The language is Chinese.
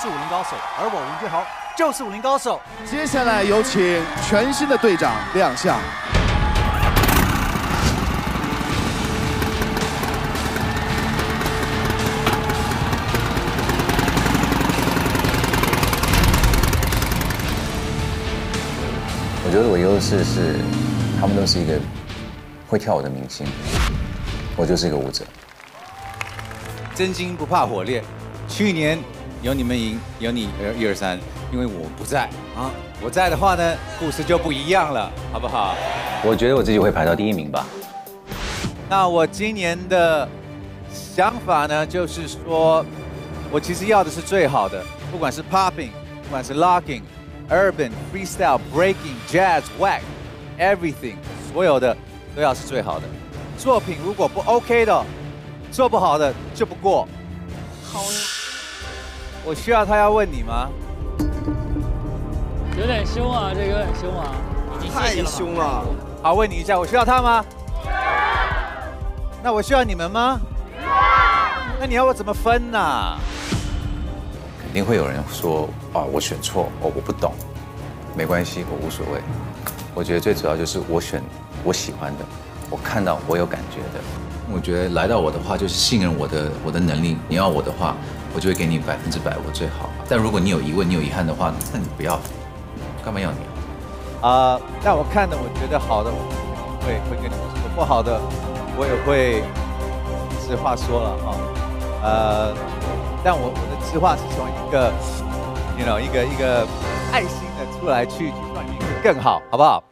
是武林高手，而我吴俊豪就是武林高手。接下来有请全新的队长亮相。我觉得我优势是，他们都是一个会跳舞的明星，我就是一个舞者。真金不怕火炼，去年有你们赢，有你一二三，因为我不在啊，我在的话呢，故事就不一样了，好不好？我觉得我自己会排到第一名吧。那我今年的想法呢，就是说，我其实要的是最好的，不管是 popping，不管是 locking。Urban freestyle breaking jazz whack everything，所有的都要是最好的作品。如果不 OK 的，做不好的就不过。好，我需要他要问你吗？有点凶啊，这个有点凶啊，太凶了。好，问你一下，我需要他吗？那我需要你们吗？那你要我怎么分呢？肯定会有人说啊，我选错，哦，我不懂，没关系，我无所谓。我觉得最主要就是我选我喜欢的，我看到我有感觉的。我觉得来到我的话，就是信任我的我的能力。你要我的话，我就会给你百分之百我最好。但如果你有疑问，你有遗憾的话，那你不要，干嘛要你啊？但，我看的，我觉得好的，会会跟你们说；不好的，我也会实话说了啊。呃。但我我的计划是从一个，you know，一个一个爱心的出来去去让你更好，好不好？